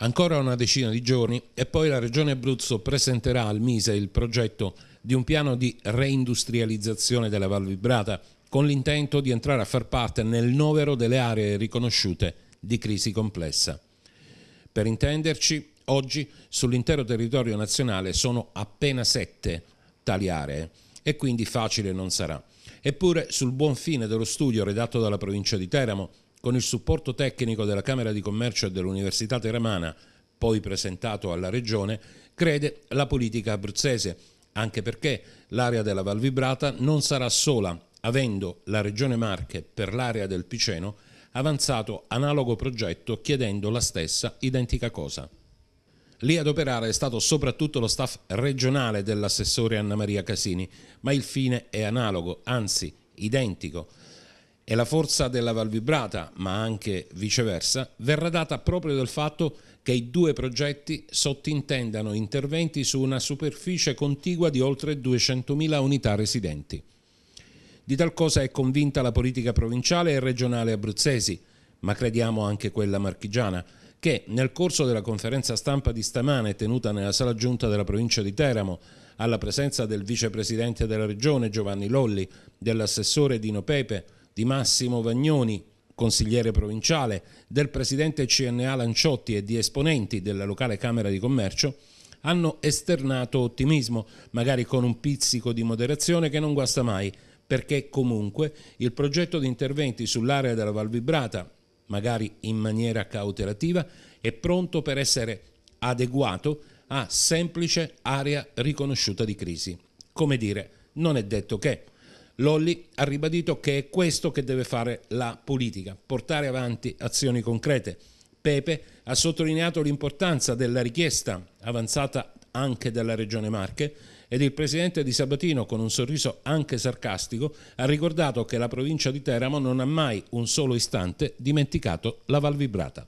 Ancora una decina di giorni e poi la Regione Abruzzo presenterà al Mise il progetto di un piano di reindustrializzazione della Val Vibrata con l'intento di entrare a far parte nel novero delle aree riconosciute di crisi complessa. Per intenderci, oggi sull'intero territorio nazionale sono appena sette tali aree e quindi facile non sarà. Eppure, sul buon fine dello studio redatto dalla provincia di Teramo, con il supporto tecnico della Camera di Commercio e dell'Università Teramana, poi presentato alla Regione, crede la politica abruzzese, anche perché l'area della Val Vibrata non sarà sola, avendo la Regione Marche per l'area del Piceno avanzato analogo progetto chiedendo la stessa identica cosa. Lì ad operare è stato soprattutto lo staff regionale dell'assessore Anna Maria Casini, ma il fine è analogo, anzi identico. E la forza della Valvibrata, ma anche viceversa, verrà data proprio dal fatto che i due progetti sottintendano interventi su una superficie contigua di oltre 200.000 unità residenti. Di tal cosa è convinta la politica provinciale e regionale abruzzesi, ma crediamo anche quella marchigiana, che nel corso della conferenza stampa di stamane tenuta nella sala giunta della provincia di Teramo, alla presenza del vicepresidente della regione Giovanni Lolli, dell'assessore Dino Pepe, di Massimo Vagnoni, consigliere provinciale, del presidente CNA Lanciotti e di esponenti della locale Camera di Commercio, hanno esternato ottimismo, magari con un pizzico di moderazione che non guasta mai, perché comunque il progetto di interventi sull'area della Val Vibrata magari in maniera cautelativa, è pronto per essere adeguato a semplice area riconosciuta di crisi. Come dire, non è detto che. Lolli ha ribadito che è questo che deve fare la politica, portare avanti azioni concrete. Pepe ha sottolineato l'importanza della richiesta avanzata anche dalla Regione Marche ed il presidente di Sabatino, con un sorriso anche sarcastico, ha ricordato che la provincia di Teramo non ha mai un solo istante dimenticato la Val Vibrata.